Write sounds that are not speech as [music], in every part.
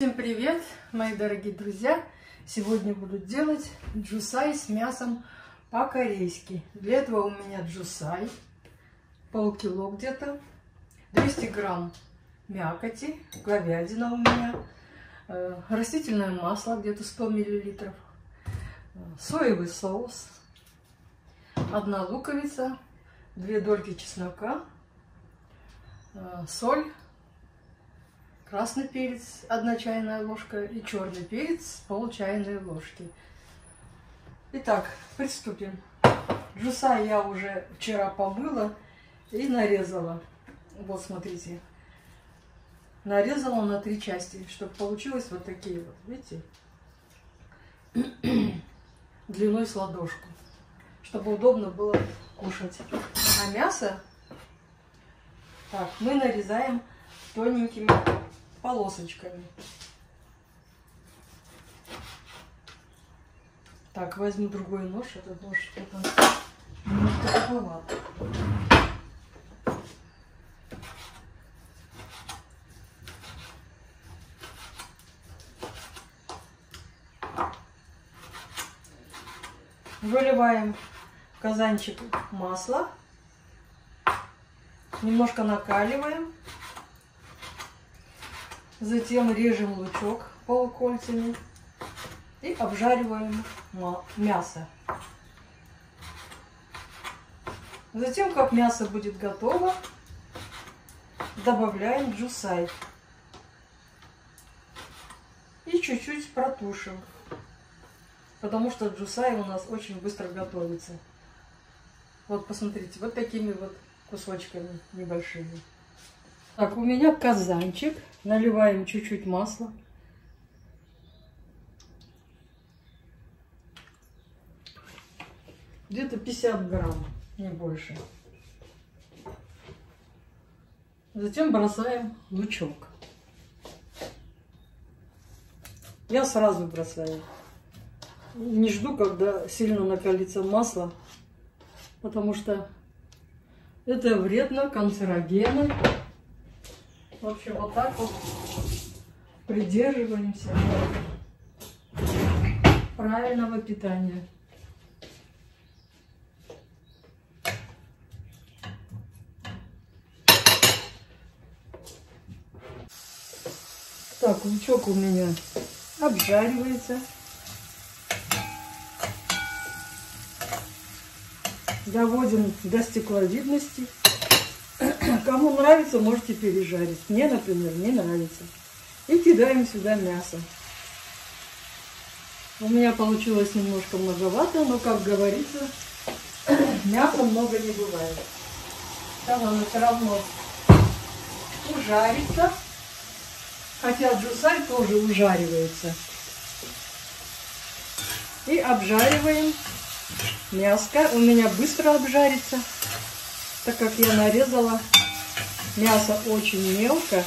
Всем привет, мои дорогие друзья! Сегодня буду делать джусай с мясом по-корейски. Для этого у меня джусай, полкило где-то, 200 грамм мякоти, говядина у меня, э, растительное масло где-то 100 миллилитров, э, соевый соус, одна луковица, две дольки чеснока, э, соль, красный перец, одна чайная ложка и черный перец, пол чайной ложки. Итак, приступим. Джуса я уже вчера помыла и нарезала. Вот, смотрите. Нарезала на три части, чтобы получилось вот такие вот, видите? [clears throat] Длиной с ладошку, чтобы удобно было кушать. А мясо, так, мы нарезаем тоненькими полосочками. Так, возьму другой нож. Этот нож это немножко туговат. Выливаем в казанчик масло. Немножко накаливаем. Затем режем лучок полукольцами и обжариваем мясо. Затем, как мясо будет готово, добавляем джусай. И чуть-чуть протушим, потому что джусай у нас очень быстро готовится. Вот посмотрите, вот такими вот кусочками небольшими. Так, у меня казанчик. Наливаем чуть-чуть масла. Где-то 50 грамм, не больше. Затем бросаем лучок. Я сразу бросаю. Не жду, когда сильно накалится масло, потому что это вредно, канцерогены. В общем, вот так вот придерживаемся правильного питания. Так, лучок у меня обжаривается. Доводим до стекловидности. Кому нравится, можете пережарить. Мне, например, не нравится. И кидаем сюда мясо. У меня получилось немножко многовато, но, как говорится, [clears throat] мяса много не бывает. Там оно все равно ужарится. Хотя джусай тоже ужаривается. И обжариваем мяско. У меня быстро обжарится так как я нарезала мясо очень мелко.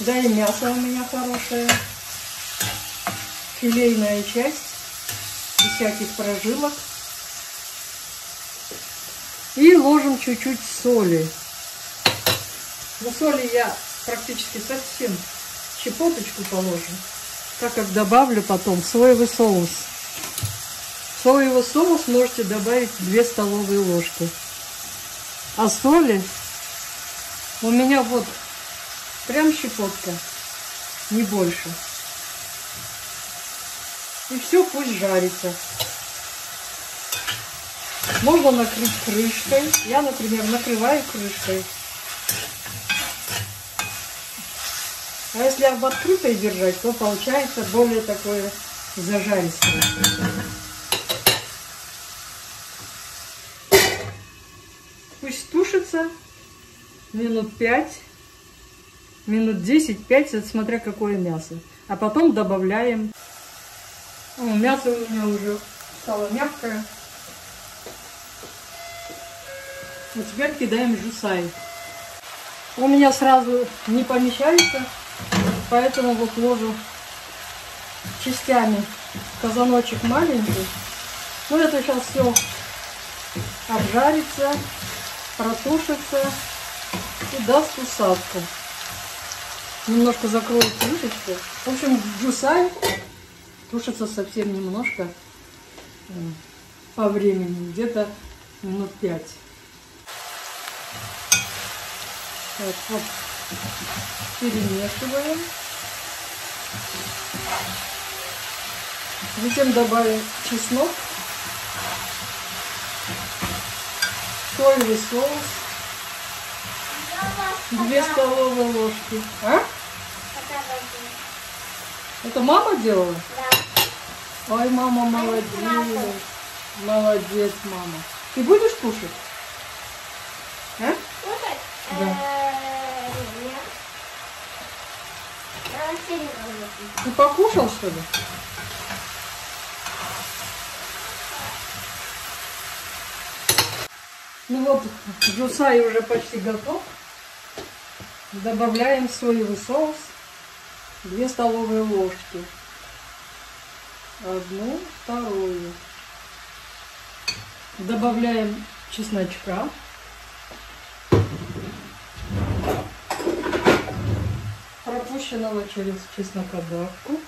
Да и мясо у меня хорошее. Филейная часть. Без всяких прожилок. И ложим чуть-чуть соли. Но соли я практически совсем щепоточку положу, так как добавлю потом соевый соус. Соевый соус можете добавить 2 столовые ложки. А соли у меня вот прям щепотка, не больше. И все пусть жарится. Можно накрыть крышкой. Я, например, накрываю крышкой. А если об открытой держать, то получается более такое зажаристое. Пусть тушится минут 5, минут 10-5, это смотря какое мясо. А потом добавляем. О, мясо у меня уже стало мягкое. А теперь кидаем жусай. У меня сразу не помещается, поэтому вот ложу частями. Казаночек маленький. Ну это сейчас все обжарится протушится и даст усадку. Немножко закрою крышечку. В общем, джусай тушится совсем немножко по времени, где-то минут пять. Так, вот, перемешиваем. Затем добавим чеснок, соевый соус, две столовые ложки. А? Это мама делала? Да. Ой, мама молодец. Молодец, мама. Ты будешь кушать? А? Кушать? Да. Э, Ты покушал, что ли? Ну вот, джусай уже почти готов. Добавляем соевый соус. Две столовые ложки. Одну, вторую. Добавляем чесночка. Пропущенного через чеснокодавку.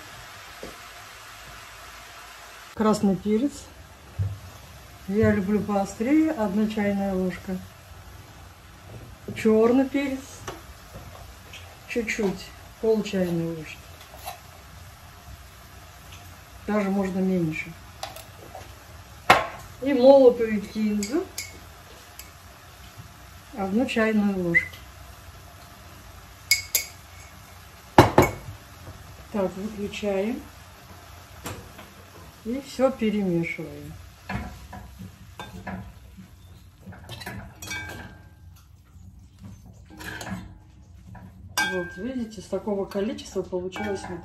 Красный перец. Я люблю поострее. Одна чайная ложка. Черный перец. Чуть-чуть. Пол чайной ложки. Даже можно меньше. И молотую кинзу. Одну чайную ложку. Так, выключаем. И все перемешиваем. Вот, видите, с такого количества получилось вот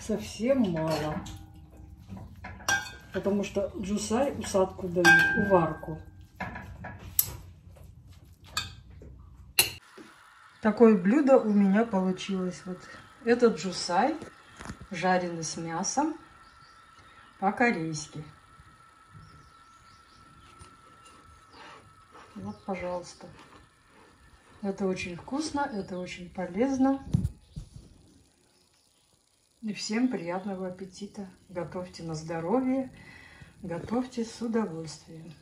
совсем мало. Потому что джусай усадку дают, уварку. Такое блюдо у меня получилось. Вот этот джусай, жареный с мясом, по-корейски. Вот, пожалуйста. Это очень вкусно, это очень полезно. И всем приятного аппетита. Готовьте на здоровье, готовьте с удовольствием.